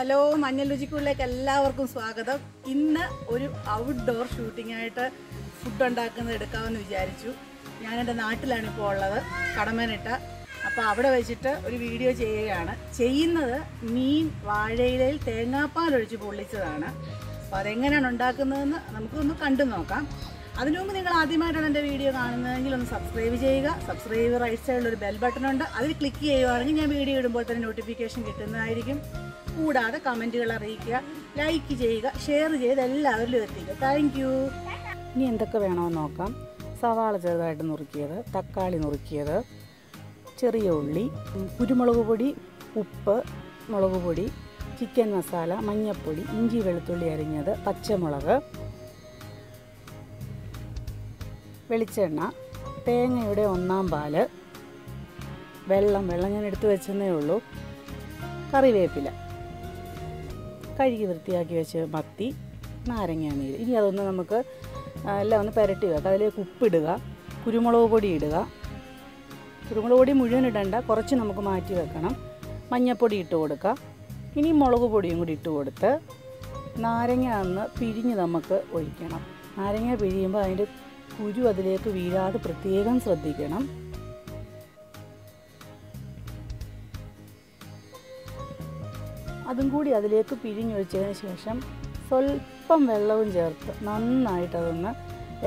Hello മഞ്ഞൾ രുചിക്കുള്ളിലേക്ക് എല്ലാവർക്കും സ്വാഗതം. ഇന്ന് ഒരു ഔട്ട്ഡോർ ഷൂട്ടിംഗ് ആയിട്ട് ഫുഡ് ഉണ്ടാക്കുന്നത് എടുക്കാമെന്ന് വിചാരിച്ചു. ഞാൻ എന്റെ നാട്ടിലാണ് ഇപ്പോൾ ഉള്ളത് കടമനിട്ട. അപ്പോൾ അവിടെ വെച്ചിട്ട് ഒരു വീഡിയോ ചെയ്യുകയാണ്. ചെയ്യുന്നത് മീൻ വാഴയിലയിൽ തേങ്ങാപ്പാൽ ഒഴിച്ച് പൊള്ളിച്ചതാണ്. അപ്പോൾ അതെങ്ങനെയാണ് ഉണ്ടാക്കുന്നതെന്ന് നമുക്കൊന്ന് കണ്ടു നോക്കാം അതിനു മുമ്പ് നിങ്ങൾ ആദ്യമായിട്ടാണ് എന്റെ വീഡിയോ കാണുന്നതെങ്കിൽ ഒന്ന് സബ്സ്ക്രൈബ് ചെയ്യുക. സബ്സ്ക്രൈബ് റൈറ്റ് സൈഡിൽ ഒരു ബെൽ ബട്ടൺ ഉണ്ട്. അതിൽ ക്ലിക്ക് ചെയ്യുകയാണെങ്കിൽ ഞാൻ വീഡിയോ ഇടുമ്പോൾ തന്നെ നോട്ടിഫിക്കേഷൻ കിട്ടുന്നതായിരിക്കും. കൂടാതെ കമന്റുകൾ അറിയിക്കുക ലൈക്ക് ചെയ്യുക ഷെയർ ചെയ്ത് എല്ലാവരിലും എത്തിക്കുക. താങ്ക് യു ഇനി എന്തൊക്കെ വേണമെന്ന് നോക്കാം. സവാള ചെറുതായിട്ട് നുറുക്കിയത് തക്കാളി നുറുക്കിയത് ചെറിയ ഉള്ളി കുരുമുളക് പൊടി ഉപ്പ് മുളക് പൊടി ചിക്കൻ മസാല മഞ്ഞൾപ്പൊടി ഇഞ്ചി വെളുത്തുള്ളി അരിഞ്ഞത് പച്ചമുളക് വെളിച്ചെണ്ണ തേങ്ങയുടെ ഒന്നാം പാൽ വെള്ളം വെള്ളം ഞാൻ എടുത്തു വെച്ചെന്നേ ഉള്ളൂ. കറിവേപ്പില. കഴുകി വൃത്തിയാക്കി വെച്ച് മത്തി നാരങ്ങ നീര്. ഇനി അതൊന്ന് നമുക്ക് എല്ലാം ഒന്ന് പുരട്ടി വെക്കാം. അതിലേക്ക് ഉപ്പിടുക കുരുമുളക് പൊടി ഇടുക. കുരുമുളക് പൊടി മുഴുവൻ ഇടണ്ട കുറച്ച് നമുക്ക് മാറ്റി വെക്കണം. മഞ്ഞൾപ്പൊടി ഇട്ട് കൊടുക്കുക ഇനി മുളക് പൊടിയും കൂടി ഇട്ട് കൊടുത്ത് നാരങ്ങ ഒന്ന് പിഴിഞ്ഞ് നമുക്ക് ഒഴിക്കണം. നാരങ്ങ പിഴിയുമ്പോൾ അതിന്റെ കുരു അതിലേക്ക് വീഴാതെ പ്രത്യേകം ശ്രദ്ധിക്കണം. അതും കൂടി അതിലേക്ക് പിഴിഞ്ഞൊഴിച്ചതിന് ശേഷം സ്വല്പം വെള്ളവും ചേർത്ത് നന്നായിട്ട് അതൊന്ന്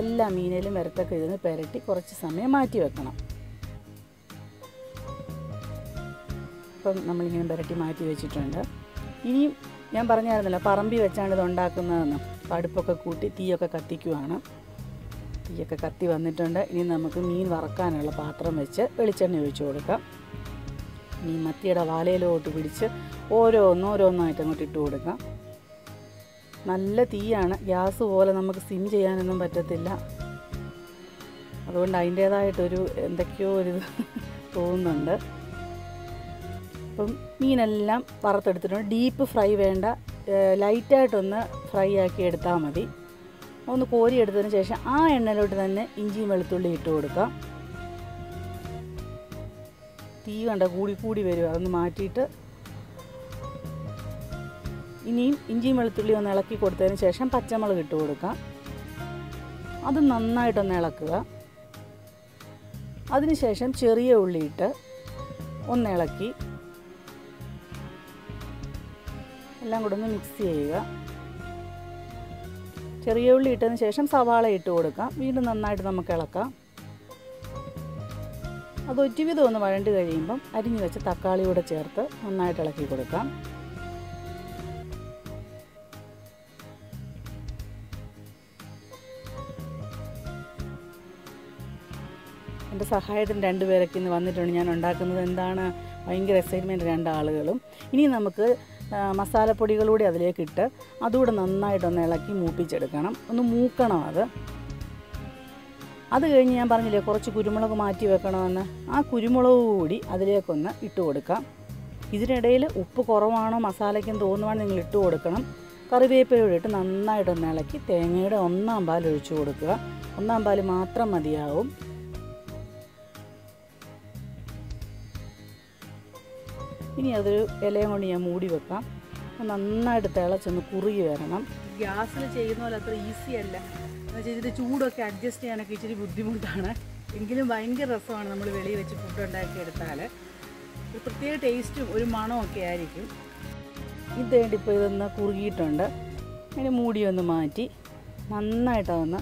എല്ലാ മീനിലും വരത്തൊക്കെ ഇരുന്ന് പുരട്ടി കുറച്ച് സമയം മാറ്റി വെക്കണം. ഇപ്പം നമ്മളിങ്ങനെ പുരട്ടി മാറ്റി വെച്ചിട്ടുണ്ട്. ഇനിയും ഞാൻ പറഞ്ഞായിരുന്നല്ലോ പറമ്പി വെച്ചാണ് ഇത് ഉണ്ടാക്കുന്നതെന്ന്. അടുപ്പൊക്കെ കൂട്ടി തീയൊക്കെ കത്തിക്കുവാണ്. തീയൊക്കെ കത്തി വന്നിട്ടുണ്ട്. ഇനി നമുക്ക് മീൻ വറക്കാനുള്ള പാത്രം വെച്ച് വെളിച്ചെണ്ണ ഒഴിച്ചു കൊടുക്കാം. ഈ മത്തിയുടെ വാലയിലോട്ട് പിടിച്ച് ഓരോന്നോരോന്നായിട്ട് അങ്ങോട്ട് ഇട്ട് കൊടുക്കാം. നല്ല തീയാണ്. ഗ്യാസ് പോലെ നമുക്ക് സിം ചെയ്യാനൊന്നും പറ്റത്തില്ല. അതുകൊണ്ട് അതിന്റേതായിട്ടൊരു എന്തൊക്കെയോ ഒരു തോന്നുന്നുണ്ട്. അപ്പം മീനെല്ലാം വറുത്തെടുത്തിട്ടുണ്ട്. ഡീപ്പ് ഫ്രൈ വേണ്ട. ലൈറ്റായിട്ടൊന്ന് ഫ്രൈ ആക്കി എടുത്താൽ മതി. ഒന്ന് കോരി എടുത്തതിന് ശേഷം ആ എണ്ണയിലോട്ട് തന്നെ ഇഞ്ചിയും വെളുത്തുള്ളി ഇട്ട് കൊടുക്കാം. തീ കണ്ട കൂടി കൂടി വരും. അതൊന്ന് മാറ്റിയിട്ട് ഇനിയും ഇഞ്ചിയും വെളുത്തുള്ളി ഒന്ന് ഇളക്കി കൊടുത്തതിന് ശേഷം പച്ചമുളക് ഇട്ട് കൊടുക്കാം. അത് നന്നായിട്ടൊന്ന് ഇളക്കുക. അതിനുശേഷം ചെറിയ ഉള്ളിയിട്ട് ഒന്ന് ഇളക്കി. എല്ലാം കൂടെ ഒന്ന് മിക്സ് ചെയ്യുക. ചെറിയ ഉള്ളി ഇട്ടതിന് ശേഷം സവാള ഇട്ട് കൊടുക്കാം. വീണ്ടും നന്നായിട്ട് നമുക്ക് ഇളക്കാം. അത് ഒരുവിധം ഒന്ന് വഴണ്ട് കഴിയുമ്പം അരിഞ്ഞു വെച്ച തക്കാളി കൂടെ ചേർത്ത് നന്നായിട്ട് ഇളക്കി കൊടുക്കാം. എന്റെ സഹായത്തിന് രണ്ടുപേരൊക്കെ ഇന്ന് വന്നിട്ടുണ്ട്. ഞാൻ ഉണ്ടാക്കുന്നത് എന്താണ്? ഭയങ്കര എക്സൈറ്റ്മെന്റ് രണ്ടാളുകളും ഇനി നമുക്ക് മസാലപ്പൊടികളൂടെ അതിലേക്കിട്ട് അതുകൂടെ നന്നായിട്ടൊന്ന് ഇളക്കി മൂപ്പിച്ചെടുക്കണം. ഒന്ന് മൂക്കണം അത്. അത് കഴിഞ്ഞ് ഞാൻ പറഞ്ഞില്ലേ കുറച്ച് കുരുമുളക് മാറ്റി വെക്കണമെന്ന്. ആ കുരുമുളക് കൂടി അതിലേക്കൊന്ന് ഇട്ട് കൊടുക്കാം. ഇതിനിടയിൽ ഉപ്പ് കുറവാണോ മസാലയ്ക്കും തോന്നുവാണോ നിങ്ങൾ ഇട്ട് കൊടുക്കണം. കറിവേപ്പിലൂടെ ഇട്ട് നന്നായിട്ടൊന്ന് ഇളക്കി തേങ്ങയുടെ ഒന്നാം പാൽ ഒഴിച്ചു കൊടുക്കുക. ഒന്നാം പാൽ മാത്രം മതിയാവും. ഇനി അതൊരു ഇലയും കൊണ്ട് ഞാൻ മൂടി വെക്കാം. നന്നായിട്ട് തിളച്ചൊന്ന് കുറുകി വരണം. ഗ്യാസിൽ ചെയ്യുന്ന പോലെ അത്ര ഈസി അല്ല. എന്ന് വെച്ചാൽ ഇതിന്റെ ചൂടൊക്കെ അഡ്ജസ്റ്റ് ചെയ്യാനൊക്കെ ഇച്ചിരി ബുദ്ധിമുട്ടാണ്. എങ്കിലും ഭയങ്കര രസമാണ് നമ്മൾ വെളിയിൽ വെച്ച് ഫുഡ് ഉണ്ടാക്കിയെടുത്താൽ ഒരു പ്രത്യേക ടേസ്റ്റും ഒരു മണവും ഒക്കെ ആയിരിക്കും. ഇത് ഇപ്പോൾ ഇതൊന്ന് കുറുകിയിട്ടുണ്ട്. അതിന് മൂടി ഒന്ന് മാറ്റി നന്നായിട്ടതൊന്ന്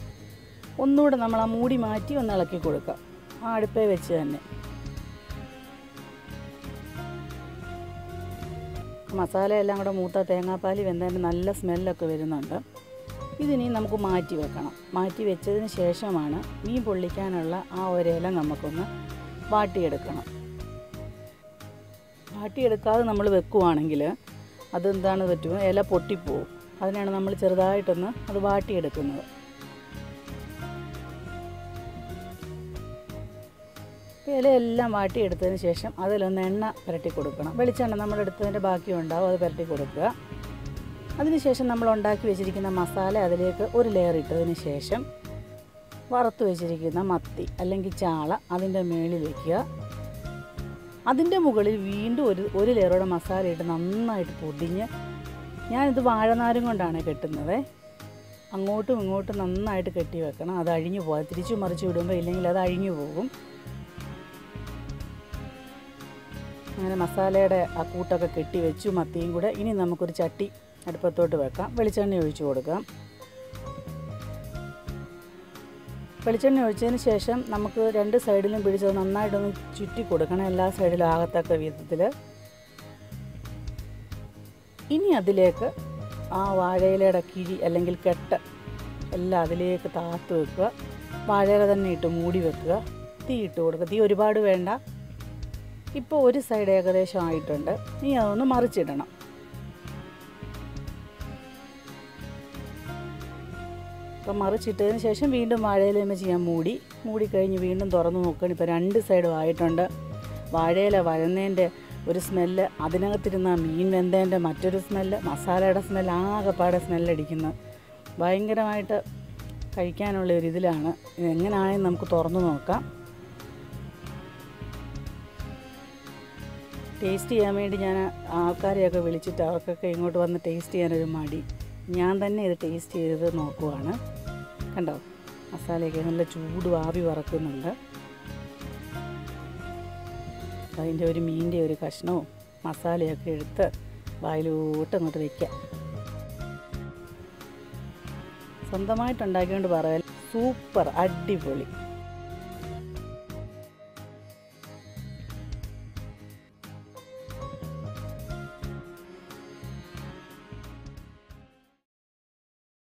ഒന്നുകൂടെ നമ്മൾ ആ മൂടി മാറ്റി ഒന്ന് ഇളക്കി കൊടുക്കുക. ആ അടുപ്പേ വെച്ച് തന്നെ. മസാല എല്ലാം കൂടെ മൂത്ത തേങ്ങാപ്പാൽ വെന്തതിന്റെ നല്ല സ്മെല്ലൊക്കെ വരുന്നുണ്ട്. ഇതിനി നമുക്ക് മാറ്റി വെക്കണം. മാറ്റി വെച്ചതിന് ശേഷമാണ് മീൻ പൊള്ളിക്കാനുള്ള ആ ഒരില നമുക്കൊന്ന് വാട്ടിയെടുക്കണം. വാട്ടിയെടുക്കാതെ നമ്മൾ വെക്കുവാണെങ്കിൽ അതെന്താണ് പറ്റുമോ ഇല പൊട്ടിപ്പോവും. അതിനാണ് നമ്മൾ ചെറുതായിട്ടൊന്ന് അത് വാട്ടിയെടുക്കുന്നത്. ഇലയെല്ലാം വാട്ടിയെടുത്തതിന് ശേഷം അതിലൊന്ന് എണ്ണ പുരട്ടി കൊടുക്കണം. വെളിച്ചെണ്ണ നമ്മൾ എടുത്തതിന്റെ ബാക്കി ഉണ്ടാവും അത് പുരട്ടി കൊടുക്കുക. അതിനുശേഷം നമ്മൾ ഉണ്ടാക്കി വെച്ചിരിക്കുന്ന മസാല അതിലേക്ക് ഒരു ലെയർ ഇട്ടതിന് ശേഷം വറുത്ത് വെച്ചിരിക്കുന്ന മത്തി അല്ലെങ്കിൽ ചാള അതിന്റെ മേളിൽ വയ്ക്കുക അതിന്റെ മുകളിൽ വീണ്ടും ഒരു ഒരു ലെയറോടെ മസാല ഇട്ട് നന്നായിട്ട് പൊടിഞ്ഞ് ഞാനിത് വാഴനാരും കൊണ്ടാണ് കെട്ടുന്നത്. അങ്ങോട്ടും ഇങ്ങോട്ടും നന്നായിട്ട് കെട്ടി വെക്കണം. അത് അഴിഞ്ഞു പോകാം തിരിച്ചു മറിച്ച് വിടുമ്പോൾ ഇല്ലെങ്കിൽ അത് അഴിഞ്ഞു പോകും. അങ്ങനെ മസാലയുടെ ആ കൂട്ടൊക്കെ കെട്ടി വെച്ചു മത്തിയും കൂടെ. ഇനി നമുക്കൊരു ചട്ടി അടുപ്പത്തോട്ട് വെക്കാം. വെളിച്ചെണ്ണ ഒഴിച്ചു കൊടുക്കാം. വെളിച്ചെണ്ണ ഒഴിച്ചതിന് ശേഷം നമുക്ക് രണ്ട് സൈഡിലും പിടിച്ചത് നന്നായിട്ടൊന്ന് ചുറ്റി കൊടുക്കണം. എല്ലാ സൈഡിലും ആകത്തക്ക വിധത്തിൽ ഇനി അതിലേക്ക് ആ വാഴയിലയുടെ കിഴി അല്ലെങ്കിൽ കെട്ട് എല്ലാം അതിലേക്ക് താത്ത് വെക്കുക. വാഴയില തന്നെ ഇട്ട് മൂടി വെക്കുക. തീ ഇട്ട് കൊടുക്കുക. തീ ഒരുപാട് വേണ്ട. ഇപ്പോൾ ഒരു സൈഡ് ഏകദേശം ആയിട്ടുണ്ട്. ഇനി അതൊന്ന് മറിച്ചിടണം. അപ്പം മറിച്ചിട്ടതിന് ശേഷം വീണ്ടും വാഴയില ചെയ്യാൻ മൂടി. മൂടി കഴിഞ്ഞ് വീണ്ടും തുറന്ന് നോക്കണം ഇപ്പോൾ രണ്ട് സൈഡും ആയിട്ടുണ്ട്. വാഴയില വഴന്നതിന്റെ ഒരു സ്മെല്ല് അതിനകത്തിരുന്ന മീൻ വെന്തേന്റെ മറ്റൊരു സ്മെല്ല് മസാലയുടെ സ്മെല്ല് ആകെപ്പാടെ സ്മെല്ലടിക്കുന്നത് ഭയങ്കരമായിട്ട് കഴിക്കാനുള്ള ഒരു ഇതിലാണ്. ഇതെങ്ങനെയാണെന്ന് നമുക്ക് തുറന്നു നോക്കാം. ടേസ്റ്റ് ചെയ്യാൻ വേണ്ടി ഞാൻ ആൾക്കാരെയൊക്കെ വിളിച്ചിട്ട് അവർക്കൊക്കെ ഇങ്ങോട്ട് വന്ന് ടേസ്റ്റ് ചെയ്യാനൊരു മടി. ഞാൻ തന്നെ ഇത് ടേസ്റ്റ് ചെയ്ത് നോക്കുവാണ്. കണ്ടോ? മസാലയൊക്കെ നല്ല ചൂട് ആവി വറക്കുന്നുണ്ട്. അതിന്റെ ഒരു മീന്റെ ഒരു കഷ്ണവും മസാലയൊക്കെ എടുത്ത് വായിലോട്ട് അങ്ങോട്ട് വയ്ക്കാം. സ്വന്തമായിട്ടുണ്ടാക്കിയോണ്ട് പറയാൻ സൂപ്പർ അടിപൊളി.